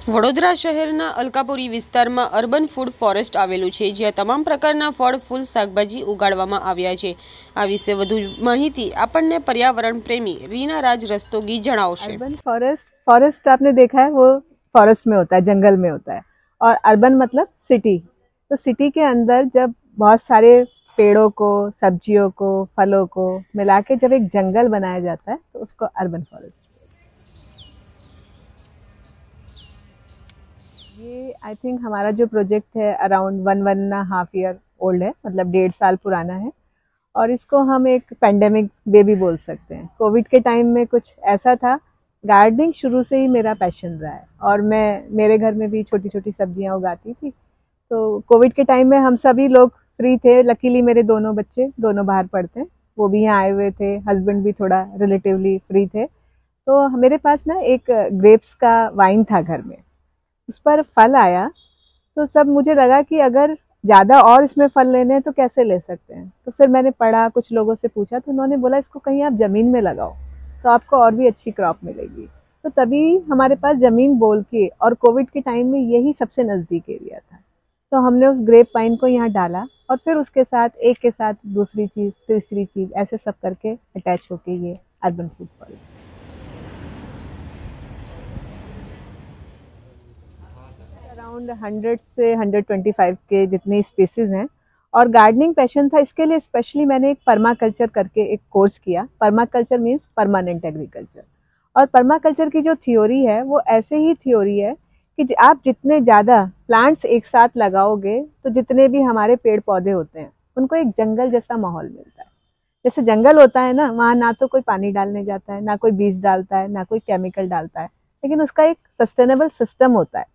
વડોદરા શહેરના અલકાપુરી વિસ્તારમાં urban food forest આવેલું છે જ્યાં તમામ પ્રકારના ફળ ફૂલ શાકભાજી ઉગાડવામાં આવ્યા છે આ વિશે વધુ માહિતી આપણને પર્યાવરણ પ્રેમી રીના રાજ રસ્તોગી જણાવશે अर्बन फॉरेस्ट फॉरेस्ट आपने देखा है वो फॉरेस्ट में होता है जंगल में होता है और अर्बन मतलब सिटी तो सिटी के अंदर जब बहुत सारे पेड़ों को सब्जियों को फलों को मिला के जब एक जंगल बनाया जाता है तो उसको अर्बन फॉरेस्ट ये आई थिंक हमारा जो प्रोजेक्ट है around one one and half year old है मतलब डेढ़ साल पुराना है। और इसको हम एक पेंडेमिक बेबी बोल सकते हैं। कोविड के टाइम में कुछ ऐसा था गार्डनिंग शुरू से ही मेरा पैशन रहा है। और मैं, मेरे घर में भी छोटी छोटी सब्ज़ियाँ उगाती थी। तो कोविड के टाइम में हम सभी लोग फ्री थे। लकीली मेरे दोनों बच्चे, दोनों बाहर पढ़ते हैं। वो भी यहाँ आए हुए थे। हस्बैंड भी थोड़ा रिलेटिवली फ्री थे। तो मेरे पास ना एक ग्रेप्स का वाइन था घर में। उस पर फल आया तो सब मुझे लगा कि अगर ज़्यादा और इसमें फल लेने हैं तो कैसे ले सकते हैं? तो फिर मैंने पढ़ा, कुछ लोगों से पूछा तो उन्होंने बोला, इसको कहीं आप ज़मीन में लगाओ तो आपको और भी अच्छी क्रॉप मिलेगी। तो तभी हमारे पास ज़मीन बोल के और कोविड के टाइम में यही सबसे नज़दीक एरिया था। तो हमने उस ग्रेप पाइन को यहाँ डाला और फिर उसके साथ, एक के साथ दूसरी चीज़, तीसरी चीज़, ऐसे सब करके अटैच होके ये urban food forest around hundred से हंड्रेड ट्वेंटी फाइव के जितनी स्पीसीज हैं। और गार्डनिंग पैशन था, इसके लिए स्पेशली मैंने एक पर्माकल्चर करके एक कोर्स किया। Permaculture means permanent agriculture. और पर्माकल्चर की जो थ्योरी है, वो ऐसे ही थ्योरी है कि आप जितने ज़्यादा प्लांट्स एक साथ लगाओगे तो जितने भी हमारे पेड़ पौधे होते हैं, उनको एक जंगल जैसा माहौल मिलता है जैसे जंगल होता है ना, वहाँ ना तो कोई पानी डालने जाता है, ना कोई बीज डालता है, ना कोई केमिकल डालता है, लेकिन उसका एक सस्टेनेबल सिस्टम होता है।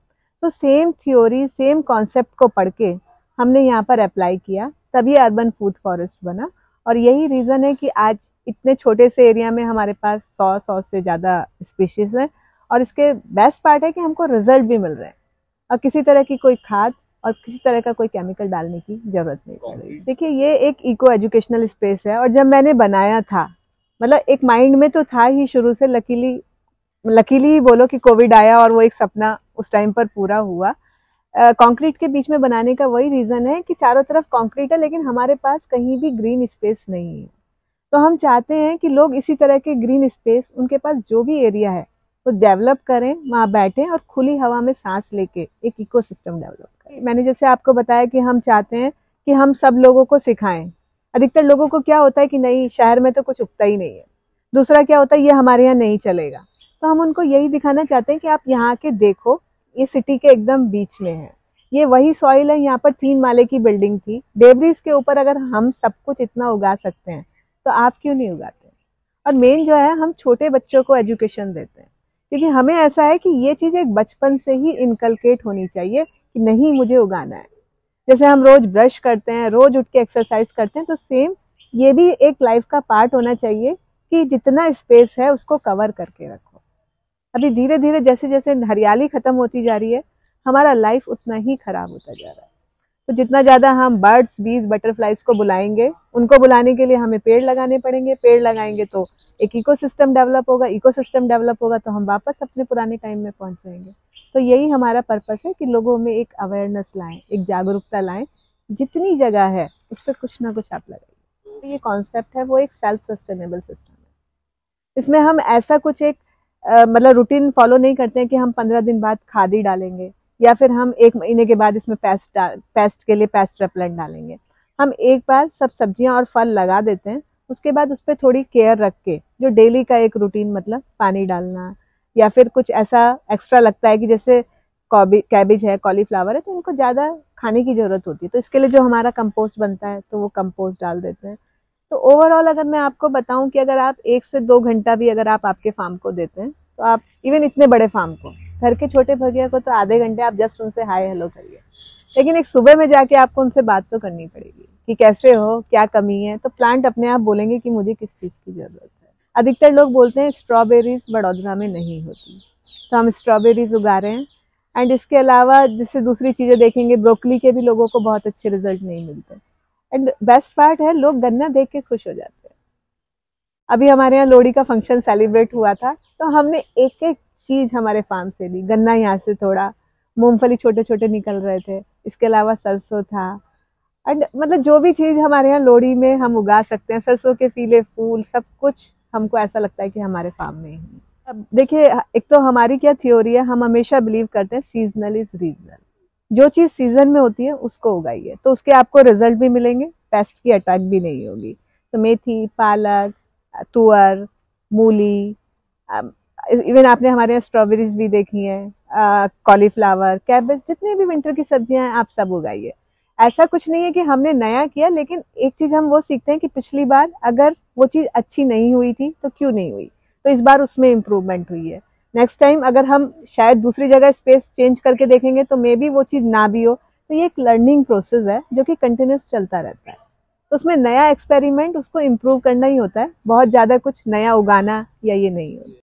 तो सेम थ्योरी सेम कॉन्सेप्ट को पढ़ के हमने यहाँ पर अप्लाई किया तभी अर्बन फ़ूड फॉरेस्ट बना। और यही रीज़न है कि आज इतने छोटे से एरिया में हमारे पास सौ सौ से ज़्यादा स्पीशीज हैं। और इसके बेस्ट पार्ट है कि हमको रिज़ल्ट भी मिल रहे हैं। और किसी तरह की कोई खाद और किसी तरह का कोई केमिकल डालने की ज़रूरत नहीं पड़ रही। देखिए ये एक इको एजुकेशनल स्पेस है और जब मैंने बनाया था मतलब एक माइंड में तो था ही शुरू से लकीली लकीली ही बोलो कि कोविड आया और वो एक सपना उस टाइम पर पूरा हुआ। कंक्रीट uh, के बीच में बनाने का वही रीज़न है कि चारों तरफ़ कंक्रीट है लेकिन हमारे पास कहीं भी ग्रीन स्पेस नहीं है। तो हम चाहते हैं कि लोग इसी तरह के ग्रीन स्पेस उनके पास जो भी एरिया है वो तो डेवलप करें वहाँ बैठें और खुली हवा में सांस लेके एक इकोसिस्टम डेवलप करें। मैंने जैसे आपको बताया कि हम चाहते हैं कि हम सब लोगों को सिखाएँ। अधिकतर लोगों को क्या होता है कि नहीं शहर में तो कुछ उगता ही नहीं है। दूसरा क्या होता है ये हमारे यहाँ नहीं चलेगा। तो हम उनको यही दिखाना चाहते हैं कि आप यहाँ के देखो, ये सिटी के एकदम बीच में है। ये वही सॉइल है, यहाँ पर तीन माले की बिल्डिंग थी। डेबरीज के ऊपर अगर हम सब कुछ इतना उगा सकते हैं तो आप क्यों नहीं उगाते? और मेन जो है, हम छोटे बच्चों को एजुकेशन देते हैं। क्योंकि हमें ऐसा है कि ये चीज़ एक बचपन से ही इनकलकेट होनी चाहिए कि नहीं, मुझे उगाना है। जैसे हम रोज ब्रश करते हैं, रोज उठ के एक्सरसाइज करते हैं तो सेम ये भी एक लाइफ का पार्ट होना चाहिए कि जितना स्पेस है, उसको कवर करके रखो। अभी धीरे धीरे जैसे जैसे हरियाली खत्म होती जा रही है, हमारा लाइफ उतना ही खराब होता जा रहा है। तो जितना ज़्यादा हम बर्ड्स बीज बटरफ्लाइज को बुलाएँगे, उनको बुलाने के लिए हमें पेड़ लगाने पड़ेंगे। पेड़ लगाएँगे तो एक इकोसिस्टम डेवलप होगा। इकोसिस्टम डेवलप होगा तो हम वापस अपने पुराने टाइम में पहुँच जाएँगे। तो यही हमारा पर्पस है कि लोगों में एक अवेयरनेस लाएँ, एक जागरूकता लाएँ। जितनी जगह है, उस पर कुछ ना कुछ आप लगाइए। तो ये कॉन्सेप्ट है, वो एक सेल्फ सस्टेनेबल सिस्टम है। इसमें हम ऐसा कुछ एक मतलब रूटीन फॉलो नहीं करते हैं कि हम पंद्रह दिन बाद खाद डालेंगे, या फिर हम एक महीने के बाद इसमें पेस्ट डाल पेस्ट के लिए पेस्ट रेपलेंट डालेंगे। हम एक बार सब सब्ज़ियाँ और फल लगा देते हैं, उसके बाद उस पर थोड़ी केयर रख के, जो डेली का एक रूटीन मतलब पानी डालना, या फिर कुछ ऐसा एक्स्ट्रा लगता है कि जैसे कैबिज है कॉलीफ्लावर है तो इनको ज़्यादा खाने की ज़रूरत होती है। तो इसके लिए जो हमारा कंपोस्ट बनता है तो वो कंपोस्ट डाल देते हैं। तो ओवरऑल अगर मैं आपको बताऊँ कि अगर आप एक से दो घंटा भी अगर आप आपके फार्म को देते हैं तो आप इवन इतने बड़े फार्म को, घर के छोटे भगिया को तो आधे घंटे आप जस्ट उनसे हाय हेलो करिए। लेकिन एक सुबह में जाके आपको उनसे बात तो करनी पड़ेगी कि कैसे हो, क्या कमी है? तो प्लांट अपने आप बोलेंगे कि मुझे किस चीज़ की ज़रूरत है। अधिकतर लोग बोलते हैं स्ट्रॉबेरीज बड़ौदा में नहीं होती। तो हम स्ट्रॉबेरीज उगा रहे हैं एंड इसके अलावा जिससे दूसरी चीज़ें देखेंगे ब्रोकली के भी लोगों को बहुत अच्छे रिज़ल्ट नहीं मिलते। एंड बेस्ट पार्ट है, लोग गन्ना देख के खुश हो जाते हैं। अभी हमारे यहाँ लोहड़ी का फ़ंक्शन सेलिब्रेट हुआ था तो हमने एक एक चीज़ हमारे फार्म से ली। गन्ना यहाँ से थोड़ा, मूंगफली छोटे छोटे निकल रहे थे, इसके अलावा सरसों था। एंड मतलब जो भी चीज़ हमारे यहाँ लोहड़ी में हम उगा सकते हैं, सरसों के फीले, फूल, सब कुछ हमको ऐसा लगता है कि हमारे फार्म में ही अब देखिए, एक तो हमारी क्या थ्योरी है, हम हमेशा बिलीव करते हैं सीजनल इज़ रीजनल जो चीज़ सीज़न में होती है, उसको उगाइए। तो उसके आपको रिज़ल्ट भी मिलेंगे पेस्ट की अटैक भी नहीं होगी। तो मेथी, पालक, तुअर, मूली इवन आपने हमारे यहाँ स्ट्रॉबेरीज भी देखी हैं कॉलीफ्लावर कैबेज जितने भी विंटर की सब्ज़ियाँ हैं, आप सब उगाइए। ऐसा कुछ नहीं है कि हमने नया किया, लेकिन एक चीज़ हम वो सीखते हैं कि पिछली बार अगर वो चीज़ अच्छी नहीं हुई थी तो क्यों नहीं हुई? तो इस बार उसमें इम्प्रूवमेंट हुई है। नेक्स्ट टाइम अगर हम शायद दूसरी जगह स्पेस चेंज करके देखेंगे तो मे बी वो चीज़ ना भी हो। तो ये एक लर्निंग प्रोसेस है, जो कि कंटिन्यूस चलता रहता है। तो उसमें नया एक्सपेरिमेंट उसको इम्प्रूव करना ही होता है। बहुत ज़्यादा कुछ नया उगाना या ये नहीं होता।